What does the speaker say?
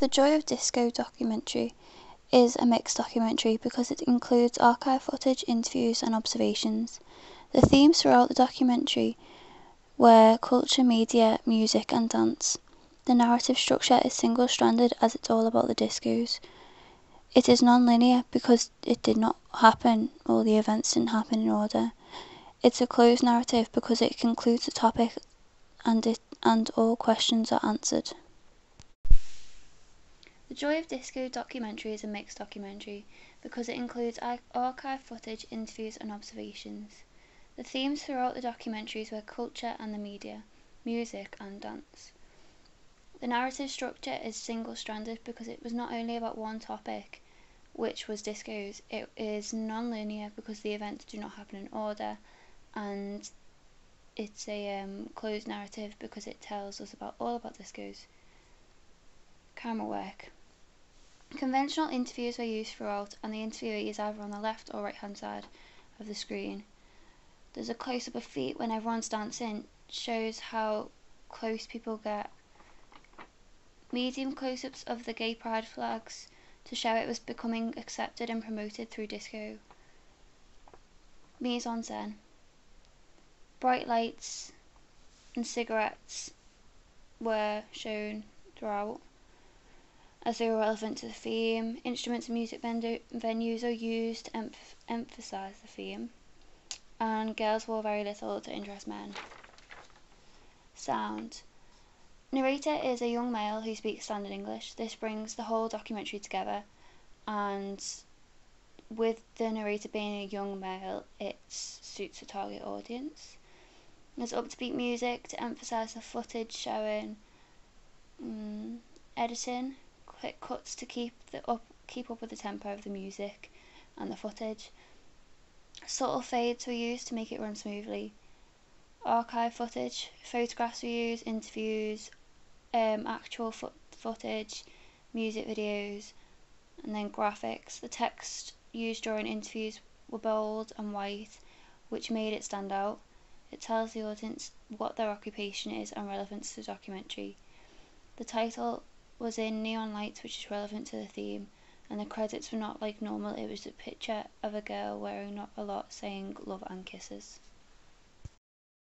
The Joy of Disco documentary is a mixed documentary because it includes archive footage, interviews, and observations. The themes throughout the documentary were culture, media, music, and dance. The narrative structure is single stranded as it's all about the discos. It is non linear because it did not happen, or the events didn't happen in order. It's a closed narrative because it concludes the topic and it and all questions are answered. The Joy of Disco documentary is a mixed documentary because it includes archive footage, interviews, and observations. The themes throughout the documentaries were culture and the media, music, and dance. The narrative structure is single stranded because it was not only about one topic, which was discos, it is non linear because the events do not happen in order, and it's a um, closed narrative because it tells us about all about discos. Camera work. Conventional interviews were used throughout, and the interviewee is either on the left or right hand side of the screen. There's a close up of feet when everyone's dancing, shows how close people get. Medium close ups of the gay pride flags to show it was becoming accepted and promoted through disco. Mise en scène. Bright lights and cigarettes were shown throughout as they are relevant to the theme. Instruments and music venues are used to em emphasize the theme. And girls wore very little to interest men. Sound. Narrator is a young male who speaks standard English. This brings the whole documentary together, and with the narrator being a young male, it suits the target audience. There's upbeat music to emphasise the footage showing um, editing quick cuts to keep the up keep up with the tempo of the music and the footage. Subtle fades were used to make it run smoothly. Archive footage, photographs were used, interviews, um, actual fo footage, music videos, and then graphics. The text used during interviews were bold and white, which made it stand out. It tells the audience what their occupation is and relevance to the documentary. The title was in neon lights, which is relevant to the theme, and the credits were not like normal, it was a picture of a girl wearing not a lot saying love and kisses.